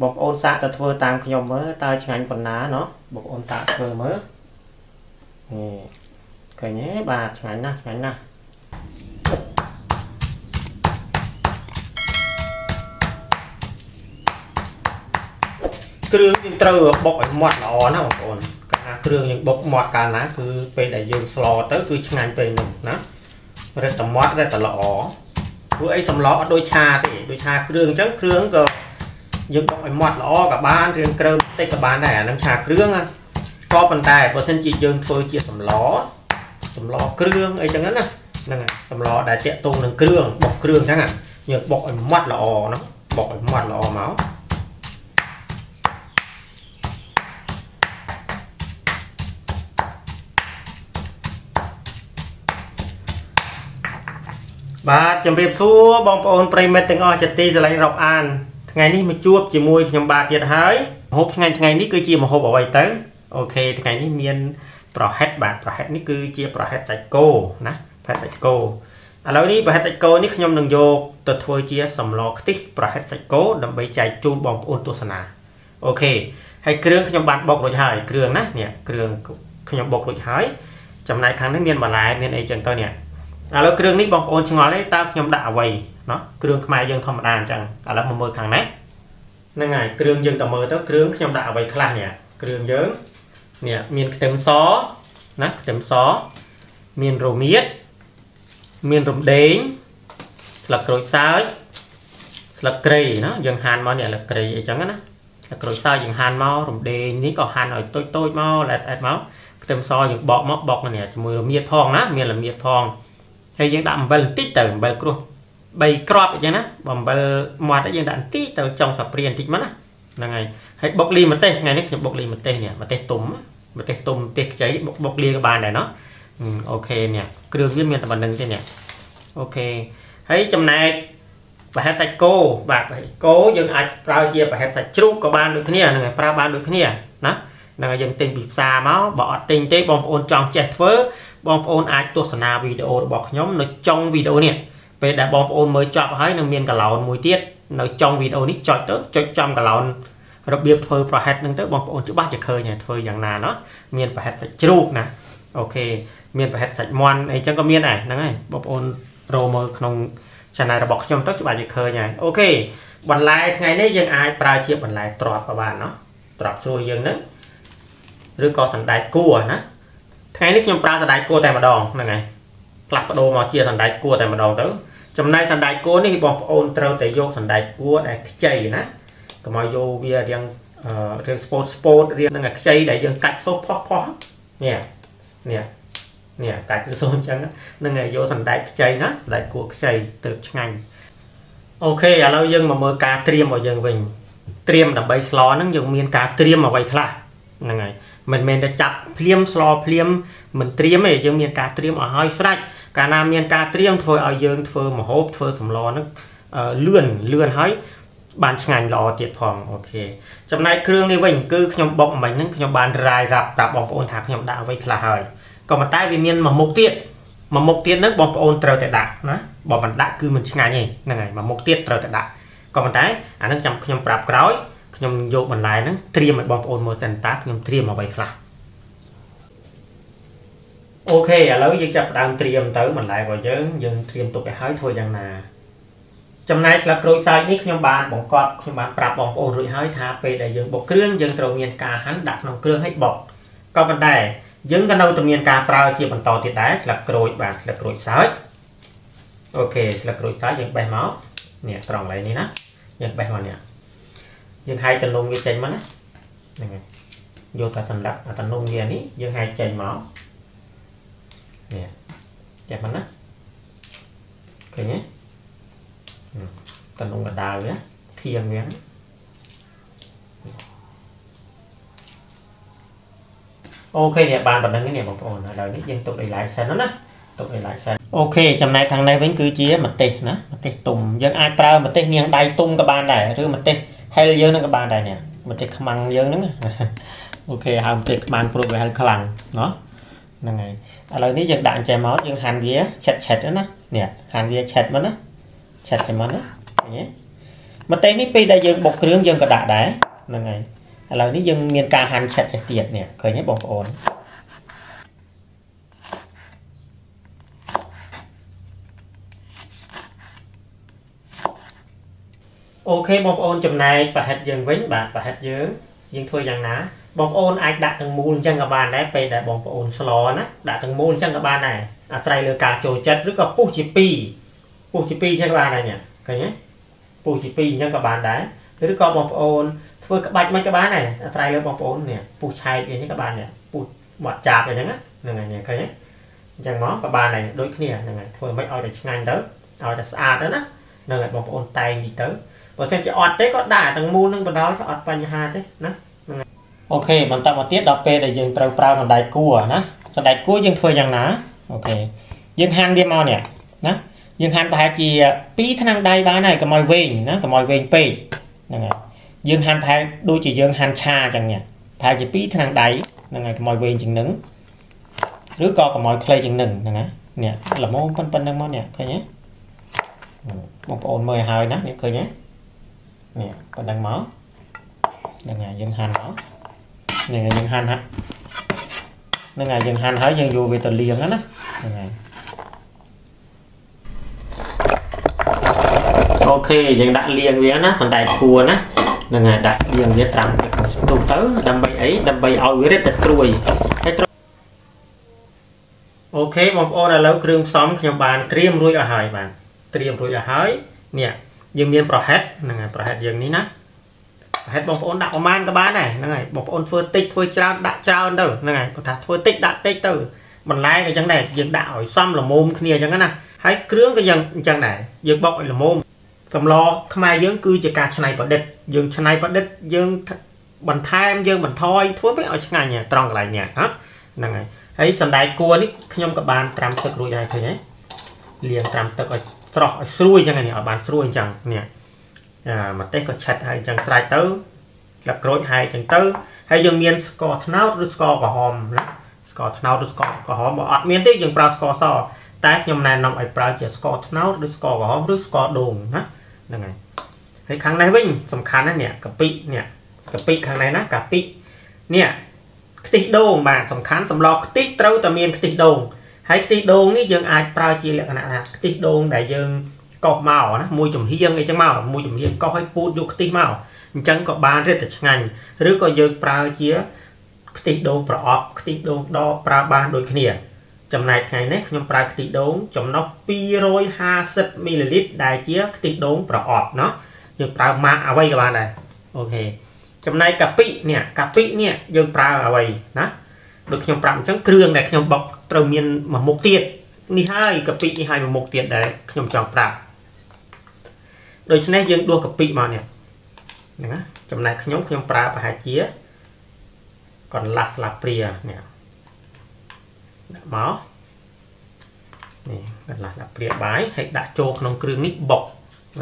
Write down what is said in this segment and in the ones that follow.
បងប្អូនសាកទៅធ្វើតាមខ្ញុំមើលតើឆ្ងាញ់ប៉ុណ្ណាណោះបងប្អូនសាកធ្វើមើលនេះឃើញទេបាទឆ្ងាញ់ណាស់ឆ្ងាញ់ណាស់គ្រឿងយើងត្រូវបុកឲ្យម៉ត់ល្អណាបងប្អូនកាលណាគ្រឿងយើងបុកម៉ត់កាលណាគឺពេលដែលយើងស្លទៅគឺឆ្ងាញ់ពេលនោះណារិតតែម៉ត់រិតតែល្អព្រោះអីសម្លអត់ដូចឆាទេដូចឆាគ្រឿងអញ្ចឹងគ្រឿងក៏ យើងបុកឲ្យម៉ត់ល្អក៏បានរៀងក្រើមតិចក៏បានដែរអានឹងឆាគ្រឿងណាក៏ប៉ុន្តែបើសិនជាយើងធ្វើជាសម្លសម្លគ្រឿងអីចឹងណាហ្នឹងហើយសម្លដែលតាក់ទងនឹងគ្រឿងបុកគ្រឿងចឹងយើងបុកឲ្យម៉ត់ល្អណាបុកឲ្យម៉ត់ល្អមកបាទជំរាបសួរបងប្អូនប្រិមិត្តទាំងអស់ជាទីស្រឡាញ់រាប់អាន ថ្ងៃនេះមកជួបជាមួយខ្ញុំបាទទៀតហើយម្ហូបថ្ងៃថ្ងៃនេះគឺជាម្ហូបអ្វីទៅអូខេថ្ងៃនេះមាន ប្រហិតបាទប្រហិតនេះគឺជាប្រហិតសាច់គោណាប្រហិតសាច់គោឥឡូវនេះប្រហិតសាច់គោនេះខ្ញុំនឹងយកទៅធ្វើជាសម្លខ្ទិះប្រហិតសាច់គោដើម្បីចែកជូនបងប្អូនទស្សនាអូខេហើយគ្រឿងខ្ញុំបានបុករួចហើយគ្រឿងណានេះគ្រឿងខ្ញុំបុករួចហើយចំណែកខាងនេះមានបន្លែមានអីចឹងទៅនេះ ឥឡូវគ្រឿងនេះបងប្អូនឆ្ងល់ទេតើខ្ញុំដាក់អ្វីណោះគ្រឿងខ្មែរយើងធម្មតាអញ្ចឹងឥឡូវមកមើលខាងនេះហ្នឹងហើយគ្រឿងយើងតើមើលទៅគ្រឿងខ្ញុំដាក់អ្វីខ្លះនេះគ្រឿងយើងនេះមានខ្ទឹមសណាខ្ទឹមសមានរមៀតមានរំដេងស្លឹកក្រូចសើចស្លឹកគ្រៃណាយើងហាន់មកនេះស្លឹកគ្រៃអីចឹងណាស្លឹកក្រូចសើចយើងហាន់មករំដេងនេះក៏ហាន់ឲ្យតូចតូចមកឡែតអែតមកខ្ទឹមសយើងបកមកបកនេះជាមួយរមៀតផងណាមានរមៀតផង ហើយយើងដាក់អំបិលបន្តិចទៅអំបិលគ្រួស3គ្រាប់អញ្ចឹងណាអំបិលមាត់យើងដាក់បន្តិចទៅចុងសាព្រាបន្តិចមកណាហ្នឹងហើយហើយបុកលីម្ទេសថ្ងៃនេះខ្ញុំបុកលីម្ទេសនេះម្ទេសទុំម្ទេសទុំម្ទេសខ្ចីបុកបុកលីក៏បានដែរណោះអូខេនេះគ្រឿងវាមានតែប៉ុណ្្នឹងទេនេះអូខេហើយចំណែកប្រហិតសាច់គោបាទប្រហិតគោយើងអាចប្រើជាប្រហិតសាច់ជ្រូកក៏បានដូចគ្នាហ្នឹងហើយប្រើបានដូចគ្នាណាហ្នឹងហើយយើងទិញពីផ្សារមកបើអត់ទិញទេបងប្អូនចង់ចេះធ្វើ បងប្អូនអាចទស្សនាវីដេអូរបស់ខ្ញុំនៅចុងវីដេអូនេះពេលដែលបងប្អូនមើលចប់ហើយនឹងមានកឡោនមួយទៀតនៅចុងវីដេអូនេះចុចទៅចុចចំកឡោនរបៀបធ្វើប្រហិតហ្នឹងទៅបងប្អូនច្បាស់ជាឃើញហើយធ្វើយ៉ាងណាណោះមានប្រហិតសាច់ជ្រូកណាអូខេមានប្រហិតសាច់មាន់អីចឹងក៏មានដែរហ្នឹងហើយបងប្អូនរកមើលក្នុង channel របស់ខ្ញុំទៅច្បាស់ជាឃើញហើយអូខេបន្លែថ្ងៃនេះយើងអាចប្រើជាបន្លែទ្រាប់ក៏បានណោះទ្រាប់ស្រួយយើងហ្នឹងឬក៏សណ្តែកគួរណា ថ្ងៃនេះខ្ញុំប្រើសណ្តែកគួរតែម្ដងហ្នឹងហើយផ្លាស់ប្ដូរមកជាសណ្តែកគួរតែម្ដងទៅចំណែកសណ្តែកគួរនេះបងប្អូនត្រូវតែយកសណ្តែកគួរដែលខ្ចីណាកុំឲ្យយកវារៀងរឿង sport sport រៀងនឹងខ្ចីដែលយើងកាច់សូសផុសផុសនេះនេះនេះកាច់សូសអញ្ចឹងនឹងឲ្យយកសណ្តែកខ្ចីណាសណ្តែកគួរខ្ចីទៅឆ្ងាញ់អូខេឥឡូវយើងមកមើលការត្រៀមរបស់យើងវិញត្រៀមដើម្បីស្លហ្នឹងយើងមានការត្រៀមអ្វីខ្លះហ្នឹងហើយ មិនមែនតែចាប់ភ្លាមស្លភ្លាមមិនត្រៀមទេយើងមានការត្រៀមឲ្យហើយស្រេចកាលណាមានការត្រៀមធ្វើឲ្យយើងធ្វើម្ហូបធ្វើសម្លហ្នឹងលឿនលឿនហើយបានឆ្ងាញ់ល្អទៀតផងអូខេចំណែកគ្រឿងនេះវិញគឺខ្ញុំបុកមិញហ្នឹងខ្ញុំបានរាយរាប់ប្រាប់បងប្អូនថាខ្ញុំដាក់អ្វីខ្លះហើយក៏ប៉ុន្តែវាមានមួយមុខទៀតមួយមុខទៀតហ្នឹងបងប្អូនត្រូវតែដាក់ណាបើមិនដាក់គឺមិនឆ្ងាញ់ទេហ្នឹងហើយមួយមុខទៀតត្រូវតែដាក់ក៏ប៉ុន្តែអាហ្នឹងចាំខ្ញុំប្រាប់ក្រោយ ខ្ញុំយកបន្លែហ្នឹងត្រៀមឲ្យបងប្អូនមើលសិនតើខ្ញុំត្រៀមអ្វីខ្លះអូខេឥឡូវយើងចាប់ផ្ដើមត្រៀមទៅបន្លែរបស់យើងយើងត្រៀមទុកឲ្យហើយធ្វើយ៉ាងណាចំណែកស្លឹកក្រូចសើចនេះខ្ញុំបានបង្កប់ខ្ញុំបានប្រាប់បងប្អូនរួចហើយថាពេលដែលយើងបុកគ្រឿងយើងត្រូវមានការហាន់ដាក់ក្នុងគ្រឿងឲ្យបុកក៏ប៉ុន្តែយើងក៏នៅតែមានការប្រើជាបន្តទៀតដែរស្លឹកក្រូចបាទស្លឹកក្រូចសើចអូខេស្លឹកក្រូចសើចយើងបេះមកនេះត្រង់កន្លែងនេះណាយើងបេះមកនេះ យើងហាយតនំវាចេញមកណាហ្នឹងហើយយកតែសម្រាប់តនំវានេះយើងហាយចេញមកនេះចេះមកណាឃើញទេតនំកដាលវាធៀងវាOK នេះបានប៉ុណ្ណឹងនេះបងប្អូនឥឡូវនេះយើងទុកឲ្យ live សិនណាទុកឲ្យ live សិនអូខេចំណែកខាងនេះវិញគឺជាម្ទេសណាម្ទេសទុំយើងអាចប្រើម្ទេសនាងដៃទុំក៏បានដែរឬម្ទេស hel យើងហ្នឹងក៏បានដែរនេះម្ទេសខ្មាំងយើងហ្នឹង OK ហើម្ទេសខ្មាំងព្រោះវាហឹរខ្លាំងណោះហ្នឹងហើយឥឡូវនេះយើងដាក់អញ្ចឹងមកយើងហាន់វាឆិតឆិតណានេះហាន់វាឆិតមកណាឆិតទៅមកណាឃើញទេម្ទេសនេះពេលដែលយើងបុកគ្រឿងយើងក៏ដាក់ដែរហ្នឹងហើយឥឡូវនេះយើងមានការហាន់ឆិតចេះទៀតនេះឃើញទេបងប្អូន អូខេបងប្អូនចំណែកប្រហិតយើងវិញបាទប្រហិតយើងយើងធ្វើយ៉ាងណាបងប្អូនអាចដាក់ទាំងមូលអញ្ចឹងក៏បានដែរពេលដែលបងប្អូនស្លណាដាក់ទាំងមូលអញ្ចឹងក៏បានដែរអាស្រ័យលើការចូលចិត្តឬក៏ពុះជា2ពុះជា2អញ្ចឹងក៏បានដែរញ៉ាឃើញទេពុះជា2អញ្ចឹងក៏បានដែរឬក៏បងប្អូនធ្វើក្បាច់មិនក៏បានដែរអាស្រ័យលើបងប្អូននេះពុះឆែកអីនេះក៏បានដែរពុះមាត់ចាបអីចឹងហ្នឹងហើយឃើញទេអញ្ចឹងមកក៏បានដែរដូចគ្នាហ្នឹងហើយធ្វើមិនឲ្យតែឆ្ងាញ់ទៅឲ្យតែស្អាតទៅណាហ្នឹងហើយបងប្អូនតែងនេះទៅ បើសិនជាអត់ទេក៏ដាក់ទាំងមូលនឹងបណ្ដោយទៅអត់បញ្ហាទេណាអូខេបន្តមកទៀតដល់ពេលដែលយើងត្រូវប្រើសណ្ដែកគួរណាសណ្ដែកគួរយើងធ្វើយ៉ាងណាអូខេយើងហាន់វាមកនេះណាយើងហាន់ប្រហែលជា2ថ្នាំងដៃបានហើយកុំឲ្យវែងណាកុំឲ្យវែងពេកហ្នឹងហើយយើងហាន់ប្រហែលដូចជាយើងហាន់ឆាអញ្ចឹងនេះប្រហែលជា2ថ្នាំងដៃហ្នឹងហើយកុំឲ្យវែងជាងនឹងឬក៏កុំឲ្យខ្លីជាងនឹងហ្នឹងណានេះល្មមប៉ុណ្្នឹងមកនេះឃើញទេបងប្អូនមើលឲ្យហើយណានេះឃើញទេ នេះប៉ុណ្្នឹងមកហ្នឹងហើយយើងហាន់មកនេះយើងហាន់ហាហ្នឹងហើយយើងហាន់ហើយយើងយកវាទៅលាងណាហ្នឹងហើយអូខេយើងដាក់លាងវាណាសណ្ដែកគួរណាហ្នឹងហើយដាក់លាងវាត្រាំទឹកស្ទុះទៅដើម្បីអីដើម្បីឲ្យវារឹតតែស្រួយហើយត្រូវអូខេបងប្អូនឥឡូវគ្រឿងផ្សំខ្ញុំបានត្រៀមរួចអស់ហើយបាទត្រៀមរួចអស់ហើយនេះ យើងមានប្រហិតហ្នឹងហើយប្រហិតយើងនេះណាប្រហិតបងប្អូនដាក់ប្រមាណក៏បានដែរហ្នឹងហើយបងប្អូនធ្វើតិចធ្វើច្រើនដាក់ច្រើនទៅហ្នឹងហើយបើថាធ្វើតិចដាក់តិចទៅបន្លែក៏អញ្ចឹងដែរយើងដាក់ឲ្យសមល្មមគ្នាអញ្ចឹងណាហើយគ្រឿងក៏យ៉ាងអញ្ចឹងដែរយើងបុកឲ្យល្មមសម្លខ្មែរយើងគឺជាការច្នៃប្រឌិត យើងច្នៃប្រឌិតយើងបន្ថែមយើងបន្ថយធ្វើទៅឲ្យឆ្ងាញ់ត្រង់កន្លែងនេះណាហ្នឹងហើយហើយសណ្ដែកគួរនេះខ្ញុំក៏បានត្រាំទឹករួចហើយឃើញទេលាងត្រាំទឹកឲ្យ ស្រស់ឲ្យស្រួយអញ្ចឹងនេះឲ្យបានស្រួយអញ្ចឹងនេះអាម្ទេសក៏ឆិតហើយអញ្ចឹងស្រេចទៅស្លឹកក្រូចហើយអញ្ចឹងទៅហើយយើងមានស្ករត្នោតឬស្ករក្រហមណាស្ករត្នោតឬស្ករក្រហមបើអត់មានទេយើងប្រើស្ករសតែខ្ញុំណែនាំឲ្យប្រើជាស្ករត្នោតឬស្ករក្រហមឬស្ករដូងណាហ្នឹងហើយហើយខាងនេះវិញសំខាន់ណាស់នេះកាពិនេះកាពិខាងនេះណាកាពិនេះខ្ទិះដូងបាទសំខាន់សម្លខ្ទិះត្រូវតែមានខ្ទិះដូង ហើយខ្ទិះដូងនេះយើងអាចប្រើជាលក្ខណៈថាខ្ទិះដូងដែលយើងកោសមកណាមួយចំហៀងអីចឹងមកមួយចំហៀងកោសឲ្យពូតយកខ្ទិះមកអញ្ចឹងក៏បានរឹតតែឆ្ងាញ់ឬក៏យើងប្រើជាខ្ទិះដូងប្រអប់ខ្ទិះដូងដកប្រើបានដូចគ្នាចំណែកថ្ងៃនេះខ្ញុំប្រើខ្ទិះដូងចំណុះ250មីលីលីត្រដែលជាខ្ទិះដូងប្រអប់เนาะយើងប្រើម៉ាកអ្វីក៏បានដែរអូខេចំណែកកាពិនេះកាពិនេះយើងប្រើអ្វីណា ដូចខ្ញុំប្រាប់អញ្ចឹងគ្រឿងដែលខ្ញុំបុកត្រូវមានមួយមុខទៀតនេះហើយកាពិនេះហើយមួយមុខទៀតដែលខ្ញុំចង់ប្រាប់ដូច្នេះយើងដួសកាពិមកនេះហ្នឹងណាចំណែកខ្ញុំខ្ញុំប្រើប្រហែលជាកន្លះស្លាបព្រានេះដាក់មកនេះកន្លះស្លាបព្រាបាយហើយដាក់ចូលក្នុងគ្រឿងនេះបុក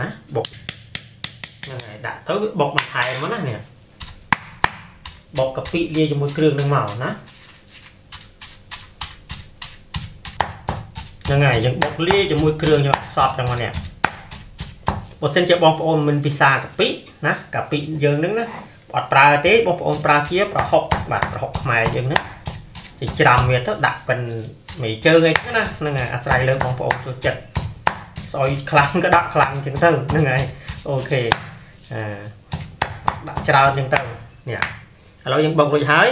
ណាបុកហ្នឹងហើយដាក់ទៅបុកបន្ថែមមកណានេះបុកកាពិលាយជាមួយគ្រឿងនឹងមកណា ហ្នឹងហើយយើងបុកលាយជាមួយគ្រឿងយកសតទាំងមកនេះបើសិនជាបងប្អូនមិនពិសាកាពិណាកាពិយើងហ្នឹងណាអត់ប្រើទេបងប្អូនប្រើជាប្រហុកបាទប្រហុកខ្មែរយើងហ្នឹងចិញ្ច្រាំវាទៅដាក់ពិនមេជើងអីណាហ្នឹងហើយអាស្រ័យលើបងប្អូនចូលចិត្តស្អុយខ្លាំងក៏ដាក់ខ្លាំងអញ្ចឹងទៅហ្នឹងហើយអូខេអាដាក់ច្រើនអញ្ចឹងទៅនេះឥឡូវយើងបុករួចហើយ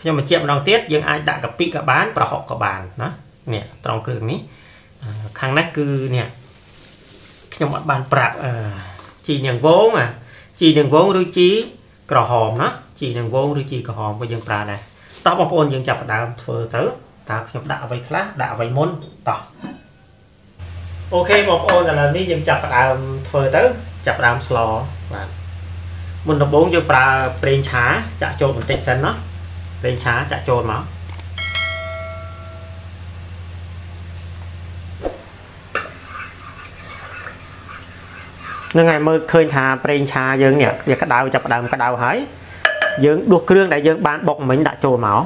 ខ្ញុំបញ្ជាក់ម្ដងទៀតយើងអាចដាក់កាពិក៏បានប្រហុកក៏បានណា នេះត្រង់គ្រឿងនេះខាងនេះគឺនេះខ្ញុំអត់បានប្រាប់អឺជីនាងវងអាជីនាងវងឬជីក្រហមណាជីនាងវងឬជីក្រហមក៏យើងប្រើដែរតោះបងប្អូនយើងចាប់ផ្ដើមធ្វើទៅតើខ្ញុំដាក់អ្វីខ្លះដាក់អ្វីមុនតោះអូខេបងប្អូនឥឡូវនេះយើងចាប់ផ្ដើមធ្វើទៅចាប់ផ្ដើមស្លបាទមុនដំបូងយើងប្រើប្រេងឆាចាក់ចូលបន្តិចសិនណាប្រេងឆាចាក់ចូលមក ហ្នឹងហើយមើលឃើញថាប្រេងឆាយើងនេះវាក្តៅចាប់ដើមក្តៅហើយយើងដួសគ្រឿងដែលយើងបានបុកមិញដាក់ចូលមក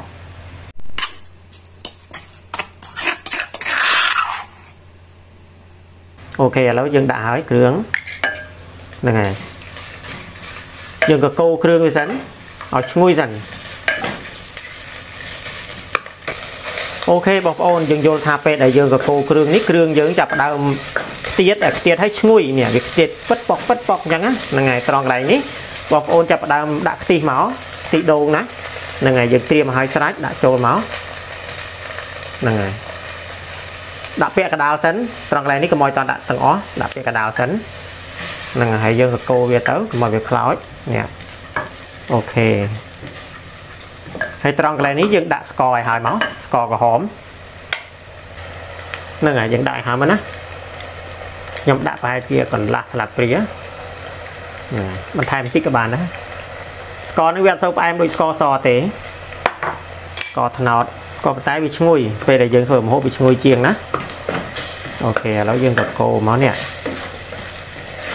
អូខេឥឡូវយើងដាក់ហើយគ្រឿងហ្នឹងហើយយើងក៏កូរគ្រឿងវាសិនឲ្យឈ្ងុយសិនអូខេបងប្អូនយើងយល់ថាពេលដែលយើងកកូរគ្រឿងនេះគ្រឿងយើងចាប់ផ្ដើម ខ្ទាតខ្ទាតឲ្យឈ្ងុយនេះវាខ្ទាតពិតប៉ុកពិតប៉ុកអញ្ចឹងហ្នឹងហើយត្រង់កន្លែងនេះបងប្អូនចាប់ផ្ដើមដាក់ខ្ទិះមកខ្ទិះដូងណាហ្នឹងហើយយើងត្រៀមមកឲ្យស្រេចដាក់ចូលមកហ្នឹងហើយដាក់ពាក់កដាលសិនត្រង់កន្លែងនេះកុំឲ្យតន់ដាក់ទាំងអស់ដាក់ពាក់កដាលសិនហ្នឹងហើយយើងកកូរវាទៅកុំឲ្យវាខ្លោចនេះអូខេហើយត្រង់កន្លែងនេះយើងដាក់ស្ករឲ្យហើយមកស្ករក្រហមហ្នឹងហើយយើងដាក់ឲ្យហើយមកណា ខ្ញុំដាក់ប្រហែលជាកន្លះស្លាបព្រាបន្ថែមបន្តិចក៏បានដែរស្ករនេះវាអត់សូវផ្អែមដូចស្ករសទេស្ករត្នោតក៏ប៉ុន្តែវាឈ្ងុយពេលដែលយើងធ្វើម្ហូបវាឈ្ងុយជាងណាអូខេឥឡូវយើងកកូរមកនេះ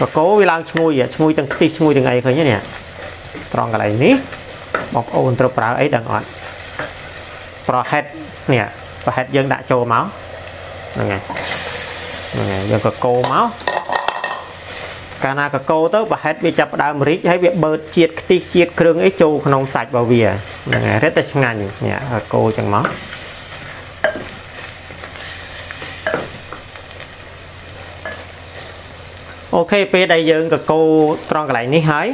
កកូរវាឡើងឈ្ងុយឈ្ងុយទាំងខ្ទិះឈ្ងុយទាំងអីឃើញទេនេះត្រង់កន្លែងនេះបងប្អូនត្រូវប្រើអីដឹងអត់ប្រហិតនេះប្រហិតយើងដាក់ចូលមកហ្នឹងហើយ ហ្នឹងហើយយើងកកូរមកកាលណាកកូរទៅប្រហិតវាចាប់ផ្ដើមរីកហើយវាបឺតជាតិខ្ទិះជាតិគ្រឿងអីចូលក្នុងសាច់របស់វាហ្នឹងហើយរឹតតែឆ្ងាញ់នេះកកូរចឹងមកអូខេពេលដែលយើងកកូរត្រង់កន្លែងនេះហើយ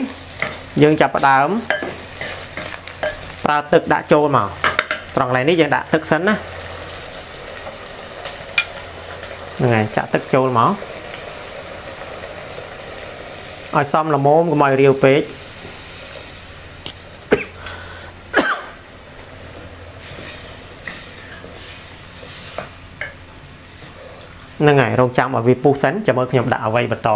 យើងចាប់ផ្ដើមប្រើទឹកដាក់ចូលមកត្រង់កន្លែងនេះយើងដាក់ទឹកសិនណា ហ្នឹងហើយចាក់ទឹកចូលមកឲ្យសមល្មមកុំឲ្យរាវពេកហ្នឹងហើយរងចាំឲ្យវាពុះសិនចាំមើលខ្ញុំដាក់អ្វីបន្ត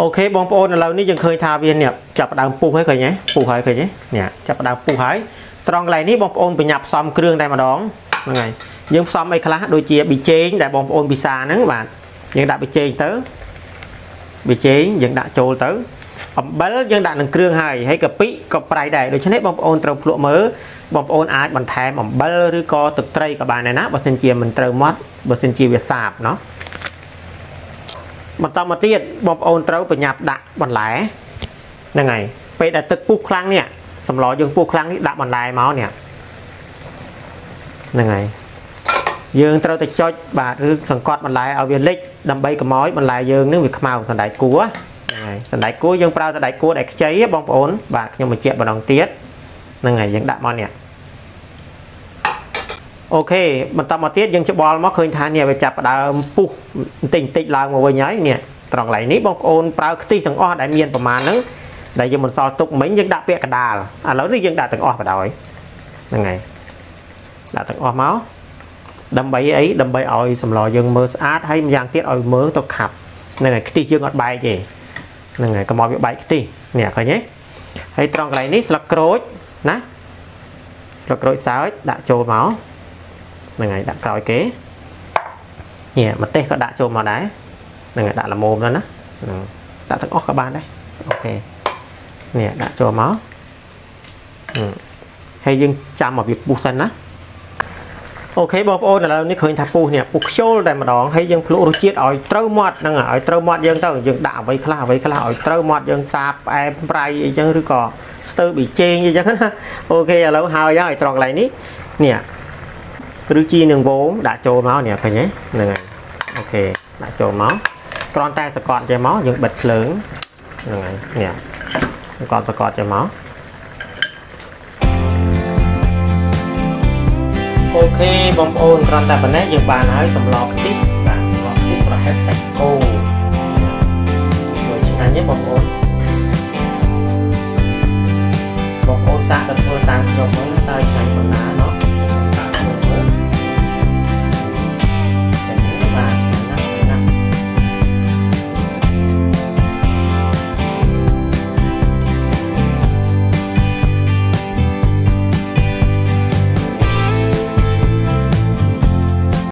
អូខេបងប្អូនឥឡូវនេះយើងឃើញថាវានេះចាប់ផ្ដើមពុះហើយឃើញទេពុះហើយឃើញទេនេះចាប់ផ្ដើមពុះហើយត្រង់កន្លែងនេះបងប្អូនបញ្ញាប់ផ្សំគ្រឿងតែម្ដងហ្នឹងហើយ យើងផ្សំអីខ្លះដូចជាប៊ីចេងដែលបងប្អូនពិសាហ្នឹងបាទយើងដាក់ប៊ីចេងទៅប៊ីចេងយើងដាក់ចូលទៅអំបិលយើងដាក់នឹងគ្រឿងហើយហើយកាពិក៏ប្រៃដែរដូច្នេះបងប្អូនត្រូវភ្លក់មើលបងប្អូនអាចបន្ថែមអំបិលឬក៏ទឹកត្រីក៏បានដែរណាបើសិនជាមិនត្រូវម៉ត់បើសិនជាវាសាបណោះបន្តមកទៀតបងប្អូនត្រូវប្រញាប់ដាក់បន្លែហ្នឹងហើយពេលដែលទឹកពុះខ្លាំងនេះសម្លយើងពុះខ្លាំងនេះដាក់បន្លែមកនេះហ្នឹងហើយ យើងត្រូវតែចុចបាទឬសង្កត់បន្លែឲ្យវាលិចដើម្បីកុំឲ្យបន្លែយើងនឹងវាខ្មៅសណ្ដែកគួរហ្នឹងហើយសណ្ដែកគួរយើងប្រើសណ្ដែកគួរដែលខ្ចីបងប្អូនបាទខ្ញុំបញ្ជាក់ម្ដងទៀតហ្នឹងហើយយើងដាក់មកនេះអូខេបន្តមកទៀតយើងច្បល់មកឃើញថានេះវាចាប់ផ្ដើមពុះបន្តិចបន្តិចឡើងមកវិញហើយនេះត្រង់កន្លែងនេះបងប្អូនប្រើខ្ទិះទាំងអស់ដែលមានប្រមាណហ្នឹងដែលយើងមិនសល់ទុកមិញយើងដាក់ពាក់កដាលឥឡូវនេះយើងដាក់ទាំងអស់បដ ாய் ហ្នឹងហើយដាក់ទាំងអស់មក ដើម្បីអីដើម្បីឲ្យសម្លយើងមើលស្អាតហើយម្យ៉ាងទៀតឲ្យមើលទៅខាប់ហ្នឹងហើយខ្ទិះយើងអត់បែកទេហ្នឹងហើយកុំឲ្យវាបែកខ្ទិះនេះឃើញទេហើយត្រង់កន្លែងនេះស្លឹកក្រូចណាស្លឹកក្រូចសើចដាក់ចូលមកហ្នឹងហើយដាក់ក្រោយគេនេះម្ទេសក៏ដាក់ចូលមកដែរហ្នឹងហើយដាក់ល្មមទៅណាហ្នឹងដាក់ទាំងអស់ក៏បានដែរអូខេនេះដាក់ចូលមកហើយយើងចាំមកវាពុះសិនណា អូខេបងប្អូនឥឡូវនេះឃើញថាពុះនេះពុះខ្ជុលតែម្ដងហើយយើងភ្លក់រសជាតិឲ្យត្រូវមាត់ហ្នឹងឲ្យត្រូវមាត់យើងទៅយើងដាក់អ្វីខ្លះអ្វីខ្លះឲ្យត្រូវមាត់យើងសាបផ្អែមប្រៃអីចឹងឬក៏ស្ទើប៊ីចេងអីចឹងណា OK ឥឡូវហើយហើយត្រង់កន្លែងនេះនេះឬជីនាងវងដាក់ចូលមកនេះឃើញទេហ្នឹងហើយ OK ដាក់ចូលមកគ្រាន់តែសកត់ចេះមកយើងបិទភ្លើងហ្នឹងហើយនេះសកត់សកត់ចេះមក OK បងប្អូនគ្រាន់តែប៉ុណ្ណេះយើងបានហើយសម្លខ្ទិះបាទសម្លខ្ទិះប្រហិតសាច់